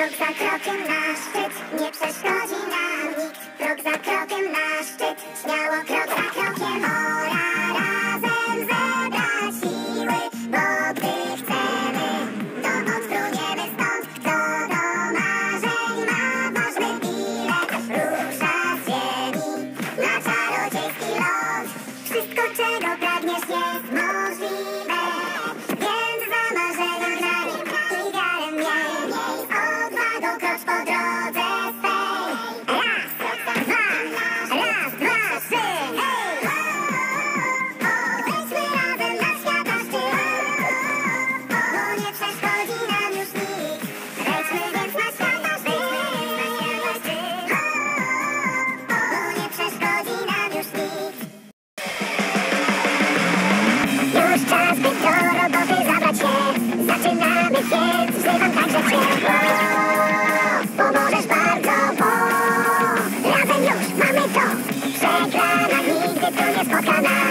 Krok za krokiem na szczyt nie przeszkodzi. Już czas, by do roboty zabrać się Zaczynamy więc, wzywam także cię o, Pomożesz bardzo, bo Razem już mamy to. Przegrana nigdy tu nie spotkana.